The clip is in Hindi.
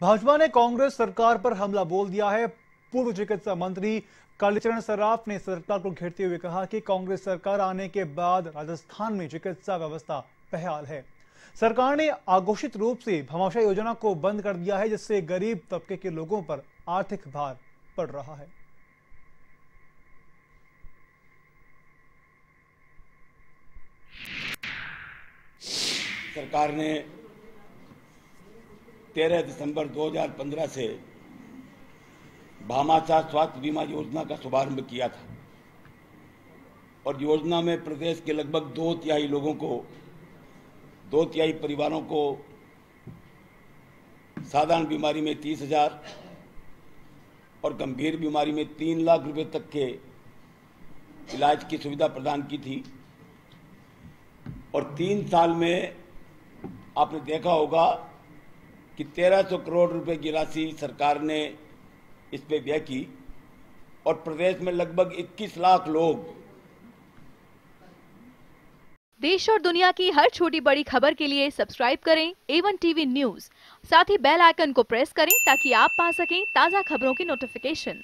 भाजपा ने कांग्रेस सरकार पर हमला बोल दिया है। पूर्व चिकित्सा मंत्री कालीचरण सराफ ने सरकार को घेरते हुए कहा कि कांग्रेस सरकार आने के बाद राजस्थान में चिकित्सा व्यवस्था बहाल है। सरकार ने आघोषित रूप से भमाशा योजना को बंद कर दिया है, जिससे गरीब तबके के लोगों पर आर्थिक भार पड़ रहा है। सरकार ने 13 दिसंबर 2015 से भामाशाह स्वास्थ्य बीमा योजना का शुभारंभ किया था। और योजना में प्रदेश के लगभग दो तिहाई लोगों को, दो तिहाई परिवारों को साधारण बीमारी में तीस हज़ार और गंभीर बीमारी में तीन लाख रुपए तक के इलाज की सुविधा प्रदान की थी। और तीन साल में आपने देखा होगा कि 1300 करोड़ रुपए की राशि सरकार ने इस पे व्यय की और प्रदेश में लगभग 21 लाख लोग देश और दुनिया की हर छोटी बड़ी खबर के लिए सब्सक्राइब करें एवन टीवी न्यूज़ साथ ही बेल आइकन को प्रेस करें ताकि आप पा सकें ताज़ा खबरों की नोटिफिकेशन